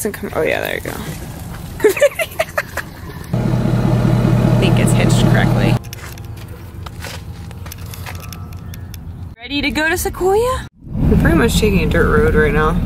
Doesn't come. Oh yeah, there you go. I think it's hitched correctly. Ready to go to Sequoia? We're pretty much taking a dirt road right now.